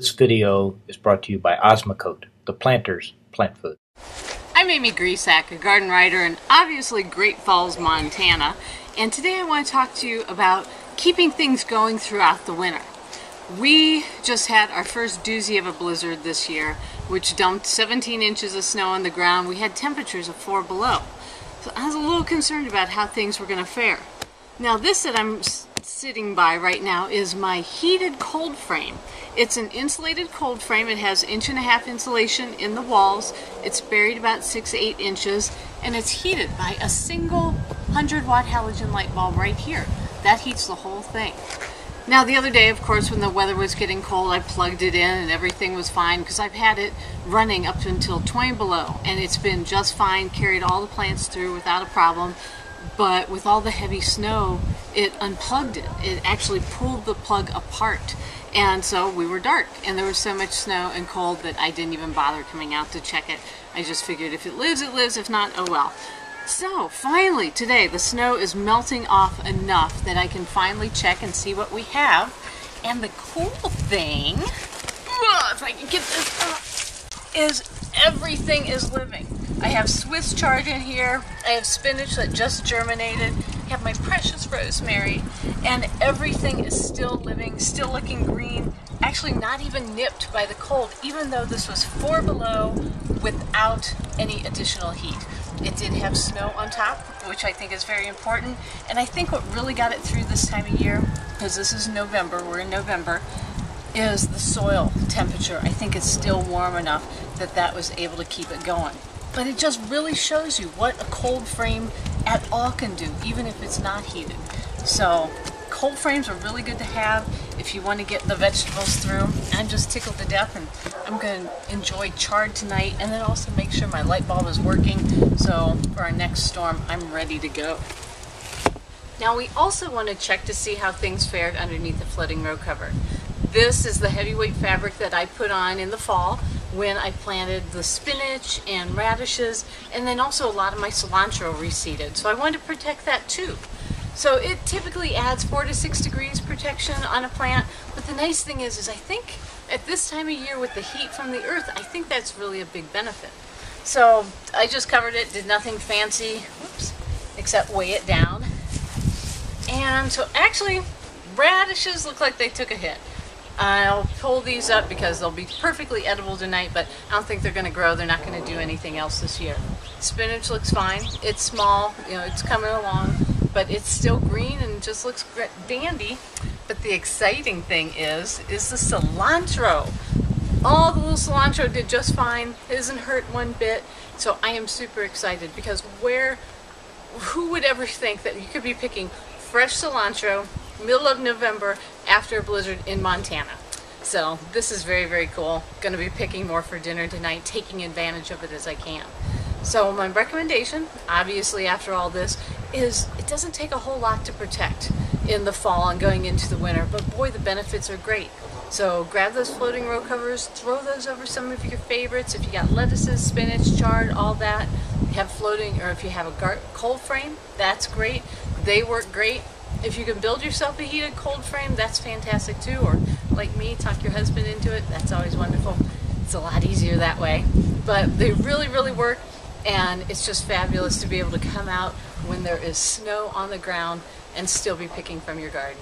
This video is brought to you by Osmocote, the planter's plant food. I'm Amy Grisak, a garden writer in obviously Great Falls, Montana, and today I want to talk to you about keeping things going throughout the winter. We just had our first doozy of a blizzard this year, which dumped 17 inches of snow on the ground. We had temperatures of 4 below. So I was a little concerned about how things were going to fare. Now this that I'm sitting by right now is my heated cold frame. It's an insulated cold frame. It has inch and a half insulation in the walls. It's buried about six eight inches and it's heated by a single 100 watt halogen light bulb right here. That heats the whole thing. Now the other day, of course, when the weather was getting cold, I plugged it in and everything was fine because I've had it running up until 20 below and it's been just fine, carried all the plants through without a problem. But with all the heavy snow, it unplugged it. It actually pulled the plug apart. And so we were dark and there was so much snow and cold that I didn't even bother coming out to check it. I just figured if it lives, it lives. If not, oh well. So finally today the snow is melting off enough that I can finally check and see what we have. And the cool thing, if I can get this up, is everything is living. I have Swiss chard in here. I have spinach that just germinated. I have my precious rosemary. And everything is still living, still looking green. Actually not even nipped by the cold, even though this was four below without any additional heat. It did have snow on top, which I think is very important. And I think what really got it through this time of year, because this is November, we're in November, is the soil temperature. I think it's still warm enough that that was able to keep it going. But it just really shows you what a cold frame at all can do, even if it's not heated. So cold frames are really good to have if you want to get the vegetables through. I'm just tickled to death and I'm going to enjoy chard tonight and then also make sure my light bulb is working so for our next storm I'm ready to go. Now we also want to check to see how things fared underneath the floating row cover. This is the heavyweight fabric that I put on in the fall when I planted the spinach and radishes and then also a lot of my cilantro reseeded. So I wanted to protect that too. So it typically adds four to six degrees protection on a plant. But the nice thing is, is I think at this time of year with the heat from the earth, I think that's really a big benefit. So I just covered it, did nothing fancy, whoops, except weigh it down. And so actually, radishes look like they took a hit. I'll pull these up because they'll be perfectly edible tonight, but I don't think they're going to grow. They're not going to do anything else this year. Spinach looks fine. It's small, you know, it's coming along, but it's still green and just looks dandy. But the exciting thing is, is the cilantro. All the little cilantro did just fine. It doesn't hurt one bit. So I am super excited because where, who would ever think that you could be picking fresh cilantro middle of November after a blizzard in Montana. So this is very, very cool. Going to be picking more for dinner tonight, taking advantage of it as I can. So my recommendation, obviously after all this, is it doesn't take a whole lot to protect in the fall and going into the winter, but boy, the benefits are great. So grab those floating row covers, throw those over some of your favorites. If you got lettuces, spinach, chard, all that, have floating, or if you have a cold frame, that's great. They work great. If you can build yourself a heated cold frame, that's fantastic too. Or like me, talk your husband into it. That's always wonderful. It's a lot easier that way. But they really, really work. And it's just fabulous to be able to come out when there is snow on the ground and still be picking from your garden.